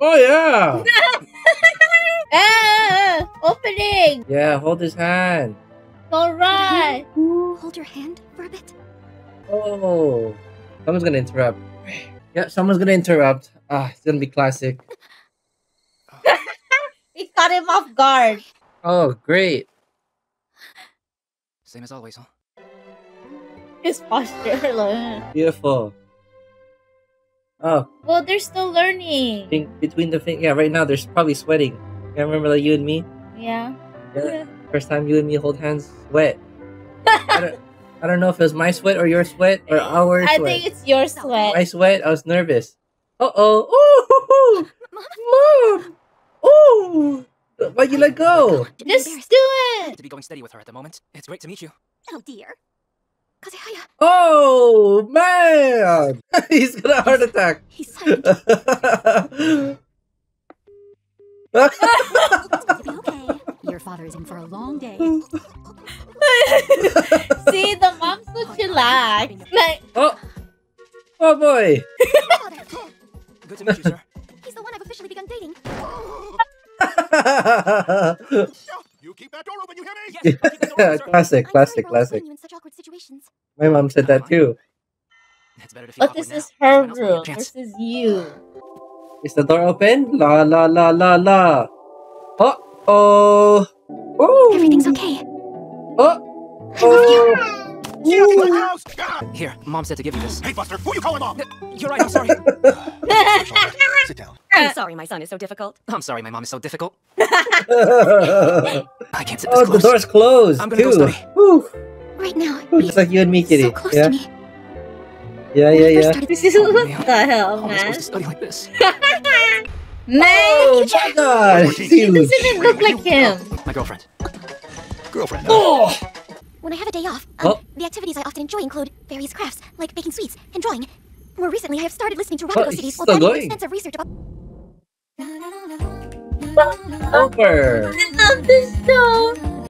Oh yeah. Ah, opening. Yeah, hold his hand. All right. Hold your hand for a bit. Oh, someone's gonna interrupt. Yeah, someone's gonna interrupt. Ah, it's gonna be classic. It caught him off guard. Oh, great. Same as always, huh? His posture. Beautiful. Oh, Well, they're still learning. think between the thing. Yeah, right now there's probably sweating. Yeah, remember like you and me? Yeah. Yeah. First time you and me hold hands, sweat. I don't, I don't know if it was my sweat or your sweat or our I sweat. think it's your sweat. My sweat. I was nervous. Uh oh. Ooh, mom. Ooh. Why'd you let go? Just do it. To be going steady with her at the moment. It's great to meet you. Oh dear. Kazehaya, Oh man, he's got a heart attack. he's silent. Okay. Your father is in for a long day. See, the mom's so chillax. Like, oh, oh boy. Good to meet you, sir. he's the one I've officially begun dating. You keep that door open, you hear me? Yes, I'll keep the door open, sir. classic, classic, sorry for always classic. in such awkward situations. My mom said that too. It's better to but this is her Someone else will get a room. This is you. Is the door open? La la la la la. Oh oh. Oh. Everything's okay. Oh. I love you. Oh. Get out of the house! Ah! Here, mom said to give you this. Hey, Buster, who you calling mom? You're right, I'm sorry. Sit down. I'm sorry my son is so difficult. I'm sorry my mom is so difficult. oh, I can't sit this the close. door's closed I'm gonna too. go study. Whew. Right now, Ooh, he's Just like you and me, Kitty. so close yeah? to me. yeah, yeah, yeah. This is Oh, what the hell, How am I man. supposed to study like this? Man, Oh my god, it's he doesn't even look like him. My girlfriend. Girlfriend. Oh. When I have a day off, um, Oh. the activities I often enjoy include various crafts, like baking sweets and drawing. More recently, I have started listening to Oh, radio cities while going. extensive research about. Over. I love this show.